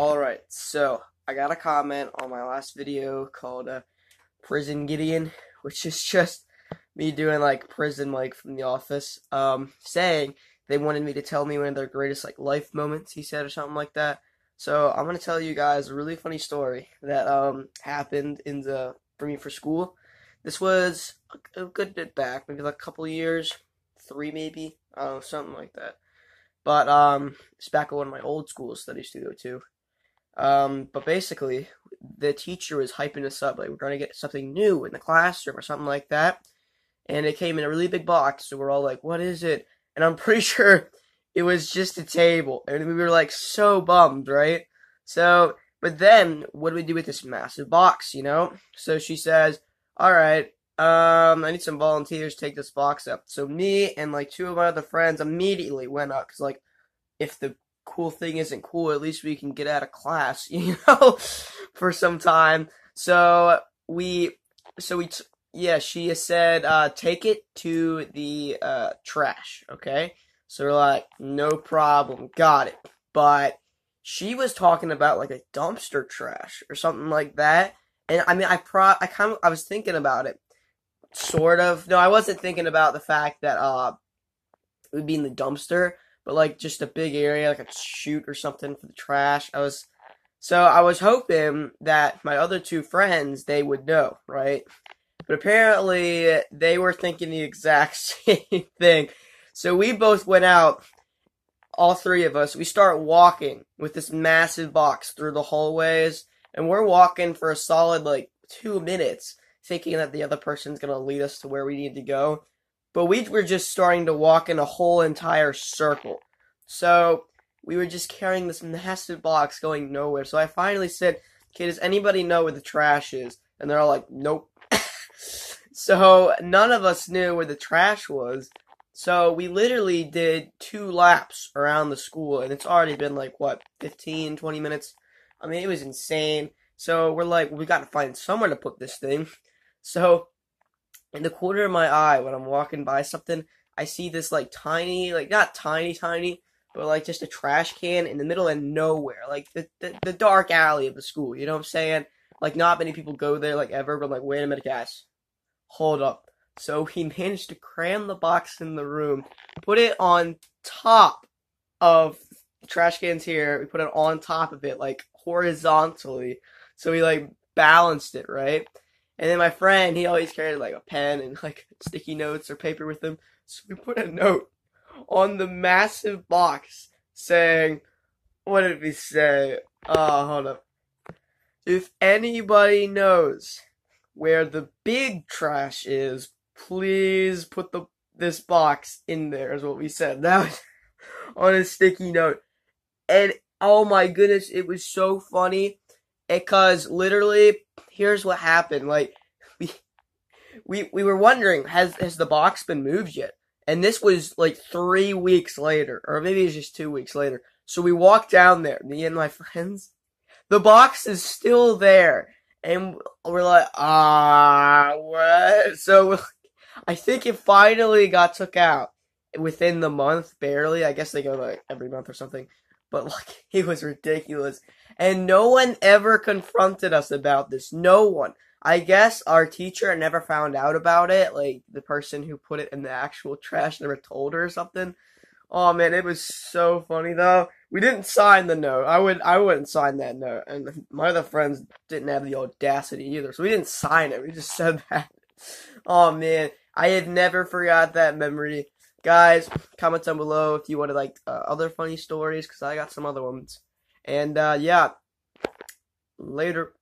Alright, so I got a comment on my last video called uh, Prison Gideon, which is just me doing like prison like from the office, um, saying they wanted me to tell me one of their greatest like life moments, he said, or something like that. So I'm gonna tell you guys a really funny story that um happened in the for me for school. This was a, a good bit back, maybe like a couple years, three maybe, I don't know, something like that. But um, it's back at one of my old schools that I used to go to. Um, but basically, the teacher was hyping us up, like we're gonna get something new in the classroom or something like that. And it came in a really big box, so we're all like, "What is it?" And I'm pretty sure it was just a table, and we were like so bummed, right? So, but then what do we do with this massive box, you know? So she says, "All right, um, I need some volunteers to take this box up." So me and like two of my other friends immediately went up because like if the cool thing isn't cool, at least we can get out of class, you know, for some time. So we, so we, t- yeah, she said, uh, take it to the, uh, trash, okay? So we're like, no problem, got it. But she was talking about like a dumpster trash or something like that. And I mean, I pro, I kind of, I was thinking about it, sort of. No, I wasn't thinking about the fact that, uh, it would be in the dumpster but like just a big area, like a chute or something for the trash. I was so I was hoping that my other two friends they would know, right? But apparently they were thinking the exact same thing. So we both went out, all three of us. We start walking with this massive box through the hallways, and we're walking for a solid like two minutes, thinking that the other person's gonna lead us to where we need to go but we were just starting to walk in a whole entire circle. So we were just carrying this massive box going nowhere. So I finally said, okay, does anybody know where the trash is? And they're all like, nope. so none of us knew where the trash was. So we literally did two laps around the school, and it's already been like, what, 15, 20 minutes? I mean, it was insane. So we're like, we gotta find somewhere to put this thing. So in the corner of my eye when I'm walking by something, I see this like tiny, like not tiny, tiny, but like just a trash can in the middle of nowhere, like the, the, the dark alley of the school. You know what I'm saying? Like not many people go there like ever, but like wait a minute, guys, hold up. So he managed to cram the box in the room, put it on top of trash cans here. We put it on top of it, like horizontally. So he like balanced it, right? And then my friend, he always carried like a pen and like sticky notes or paper with him. So we put a note on the massive box saying, what did we say? Oh, hold up. If anybody knows where the big trash is, please put the this box in there is what we said. That was on a sticky note. And oh my goodness, it was so funny because literally here's what happened. Like we we we were wondering has has the box been moved yet? And this was like three weeks later, or maybe it's just two weeks later. So we walked down there, me and my friends. The box is still there, and we're like, ah, what? So I think it finally got took out within the month, barely. I guess they go like every month or something. But like, it was ridiculous. And no one ever confronted us about this. No one. I guess our teacher never found out about it. Like, the person who put it in the actual trash never told her or something. Oh man, it was so funny though. We didn't sign the note. I would I wouldn't sign that note. And my other friends didn't have the audacity either. So we didn't sign it. We just said that. Oh man, I have never forgot that memory. Guys, comment down below if you wanted like uh, other funny stories cuz I got some other ones. And uh, yeah, later.